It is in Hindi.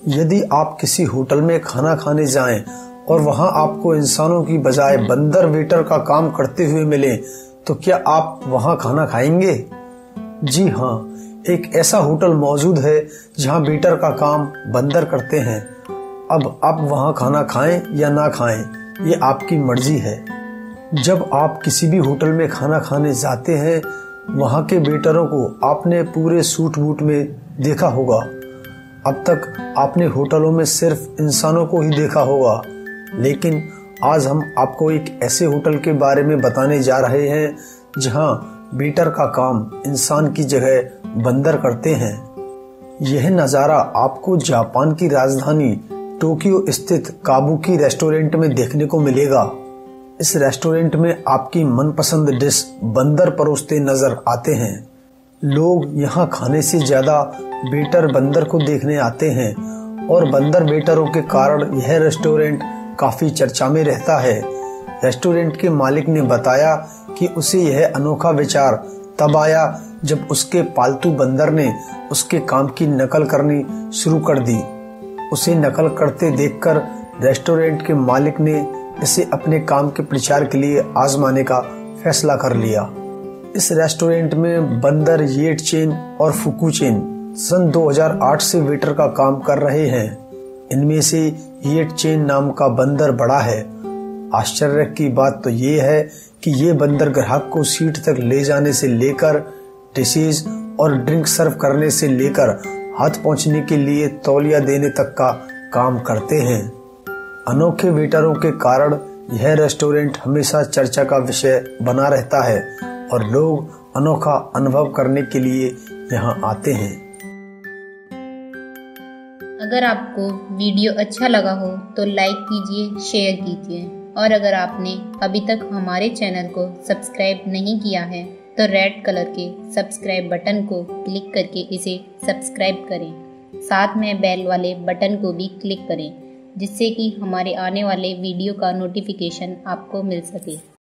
यदि आप किसी होटल में खाना खाने जाएँ और वहाँ आपको इंसानों की बजाय बंदर वेटर का काम करते हुए मिले तो क्या आप वहाँ खाना खाएँगे? जी हाँ एक ऐसा होटल मौजूद है जहाँ वेटर का काम बंदर करते हैं। अब आप वहाँ खाना खाएँ या ना खाएँ, ये आपकी मर्ज़ी है। जब आप किसी भी होटल में खाना खाने जाते हैं, वहाँ के वेटरों को आपने पूरे सूट बूट में देखा होगा। अब तक आपने होटलों में सिर्फ़ इंसानों को ही देखा होगा। लेकिन आज हम आपको एक ऐसे होटल के बारे में बताने जा रहे हैं, जहाँ बीटर का काम इंसान की जगह बंदर करते हैं। यह नज़ारा आपको जापान की राजधानी टोक्यो स्थित काबुकी रेस्टोरेंट में देखने को मिलेगा। इस रेस्टोरेंट में आपकी मनपसंद डिश बंदर परोसते नज़र आते हैं। लोग यहाँ खाने से ज़्यादा बेटर बंदर को देखने आते हैं और बंदर बेटरों के कारण यह रेस्टोरेंट काफ़ी चर्चा में रहता है। रेस्टोरेंट के मालिक ने बताया कि उसे यह अनोखा विचार तब आया जब उसके पालतू बंदर ने उसके काम की नकल करनी शुरू कर दी। उसे नकल करते देखकर रेस्टोरेंट के मालिक ने इसे अपने काम के प्रचार के लिए आजमाने का फैसला कर लिया। इस रेस्टोरेंट में बंदर येट चेन और फुकू चेन सन 2008 से वेटर का काम कर रहे हैं। इनमें से येट चेन नाम का बंदर बड़ा है। आश्चर्य की बात तो ये है कि ये बंदर ग्राहक को सीट तक ले जाने से लेकर, डिशेज और ड्रिंक सर्व करने से लेकर, हाथ पहुँचने के लिए तौलिया देने तक का काम करते हैं। अनोखे वेटरों के कारण यह रेस्टोरेंट हमेशा चर्चा का विषय बना रहता है। और लोग अनोखा अनुभव करने के लिए यहाँ आते हैं। अगर आपको वीडियो अच्छा लगा हो तो लाइक कीजिए, शेयर कीजिए। और अगर आपने अभी तक हमारे चैनल को सब्सक्राइब नहीं किया है तो रेड कलर के सब्सक्राइब बटन को क्लिक करके इसे सब्सक्राइब करें। साथ में बेल वाले बटन को भी क्लिक करें, जिससे कि हमारे आने वाले वीडियो का नोटिफिकेशन आपको मिल सके।